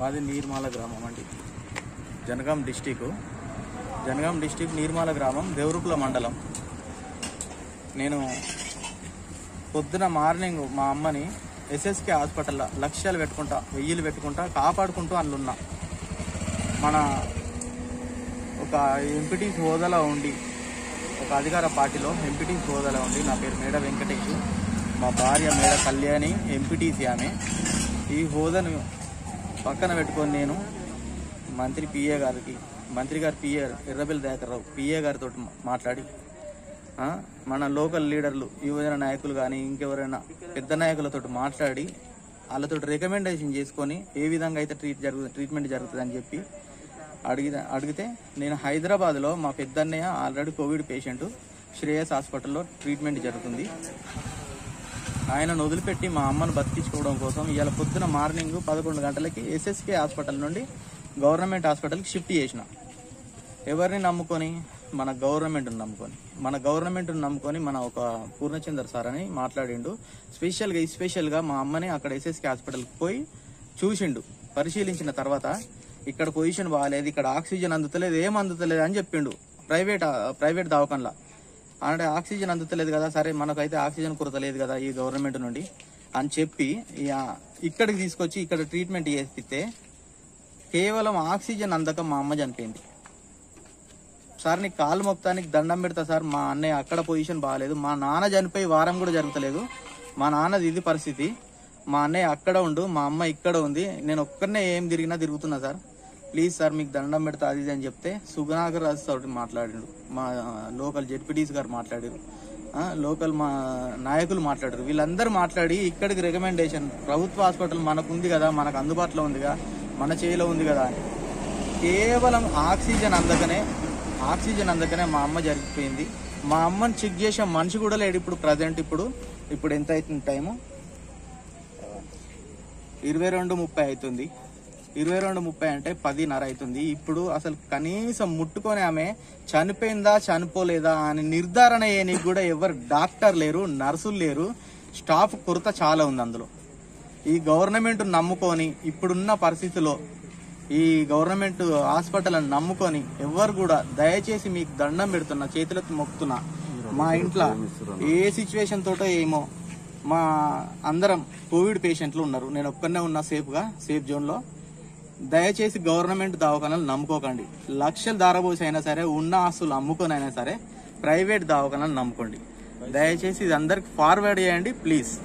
మాది నీర్మాల గ్రామం అండి. జనగాం డిస్టిక్. జనగాం డిస్టిక్ నీర్మాల గ్రామం దేవరుకుల మండలం. నేను పొద్దున మార్నింగ్ మా అమ్మని ఎస్ఎస్కే హాస్పిటల్లో లక్ష్యాలు పెట్టుకుంటా వెయ్యిలు పెట్టుకుంటా కాపాడుకుంటూ అందులో మన ఒక ఎంపీటీ హోదాలో ఉండి ఒక అధికార పార్టీలో ఎంపీటీ హోదాలో ఉండి నా పేరు మేడ వెంకటేష్. మా భార్య మేడ కళ్యాణి ఎంపీటీసీ ఆమె. ఈ హోదాను పక్కన పెట్టుకొని నేను మంత్రి పిఏ గారికి మంత్రి గారు పిఏ ఎర్రబెల్లి దయాకర్రావు పిఏ గారితో మాట్లాడి మన లోకల్ లీడర్లు యువజన నాయకులు కానీ ఇంకెవరైనా పెద్ద నాయకులతో మాట్లాడి వాళ్ళతో రికమెండేషన్ చేసుకొని ఏ విధంగా అయితే ట్రీట్ జరుగు ట్రీట్మెంట్ జరుగుతుంది అని చెప్పి అడిగితే అడిగితే నేను హైదరాబాద్లో మా పెద్దన్నయ్య ఆల్రెడీ కోవిడ్ పేషెంట్ శ్రేయస్ హాస్పిటల్లో ట్రీట్మెంట్ జరుగుతుంది. ఆయనను వదిలిపెట్టి మా అమ్మను బతికించుకోవడం కోసం ఇవాళ పొద్దున మార్నింగ్ పదకొండు గంటలకి ఎస్ఎస్కే హాస్పిటల్ నుండి గవర్నమెంట్ హాస్పిటల్కి షిఫ్ట్ చేసిన. ఎవరిని నమ్ముకొని? మన గవర్నమెంట్ని నమ్ముకొని. మన గవర్నమెంట్ని నమ్ముకొని మన ఒక పూర్ణచందర్ సార్ అని మాట్లాడిండు. స్పెషల్గా స్పెషల్గా మా అమ్మని అక్కడ ఎస్ఎస్కే హాస్పిటల్కి పోయి చూసిండు. పరిశీలించిన తర్వాత ఇక్కడ పొజిషన్ బాగాలేదు ఇక్కడ ఆక్సిజన్ అందుతలేదు ఏం అందుతలేదు అని చెప్పిండు. ప్రైవేట్ ప్రైవేట్ దవాఖానలో. అంటే ఆక్సిజన్ అందుతలేదు కదా సరే మనకైతే ఆక్సిజన్ కొరత లేదు కదా ఈ గవర్నమెంట్ నుండి అని చెప్పి ఇక ఇక్కడికి తీసుకొచ్చి ఇక్కడ ట్రీట్మెంట్ చేస్తే కేవలం ఆక్సిజన్ అందక మా అమ్మ చనిపోయింది. సార్ నీ కాలు మొత్తానికి దండం పెడతా సార్ మా అన్నయ్య అక్కడ పొజిషన్ బాగాలేదు. మా నాన్న చనిపోయి వారం కూడా జరుగుతలేదు. మా నాన్నది ఇది పరిస్థితి. మా అన్నయ్య అక్కడ ఉండు మా అమ్మ ఇక్కడ ఉంది. నేను ఒక్కడనే ఏం తిరిగినా తిరుగుతున్నా సార్. ప్లీజ్ సార్ మీకు దండం పెడతా అది ఇది అని చెప్తే సుగనాగర్ రాజు తోటి మాట్లాడాడు. మా లోకల్ జెడ్పీటీస్ గారు మాట్లాడారు. లోకల్ మా నాయకులు మాట్లాడారు. వీళ్ళందరూ మాట్లాడి ఇక్కడికి రికమెండేషన్ ప్రభుత్వ హాస్పిటల్ మనకు ఉంది కదా మనకు అందుబాటులో ఉందిగా మన చేయిలో ఉంది కదా అని. కేవలం ఆక్సిజన్ అందకనే ఆక్సిజన్ అందకనే మా అమ్మ జరిగిపోయింది. మా అమ్మని చెక్ చేసే మనిషి కూడా లేడు ఇప్పుడు ప్రజెంట్ ఇప్పుడు. ఇప్పుడు ఎంత అవుతుంది టైము? ఇరవై రెండు ముప్పై అవుతుంది. ఇరవై రెండు ముప్పై అంటే పదిన్నర అవుతుంది. ఇప్పుడు అసలు కనీసం ముట్టుకొని ఆమె చనిపోయిందా చనిపోలేదా అని నిర్ధారణ చేయడానికి కూడా ఎవరు డాక్టర్ లేరు నర్సులు లేరు స్టాఫ్ కొరత చాలా ఉంది అందులో. ఈ గవర్నమెంట్ నమ్ముకొని ఇప్పుడున్న పరిస్థితిలో ఈ గవర్నమెంట్ హాస్పిటల్ని నమ్ముకొని ఎవరు కూడా దయచేసి మీకు దండం పెడుతున్నా చేతులకు మొక్కుతున్నా మా ఇంట్లో ఏ సిచ్యువేషన్ తోటో ఏమో మా అందరం కోవిడ్ పేషెంట్లు ఉన్నారు. నేను ఒక్కనే ఉన్నా సేఫ్గా సేఫ్ జోన్లో. దయచేసి గవర్నమెంట్ దవాఖానాలు నమ్ముకోకండి. లక్షలు ధారబోసి అయినా సరే ఉన్న ఆస్తులు అమ్ముకొని అయినా సరే ప్రైవేట్ దవాఖానాలు నమ్ముకోండి. దయచేసి ఇది అందరికి ఫార్వర్డ్ చేయండి ప్లీజ్.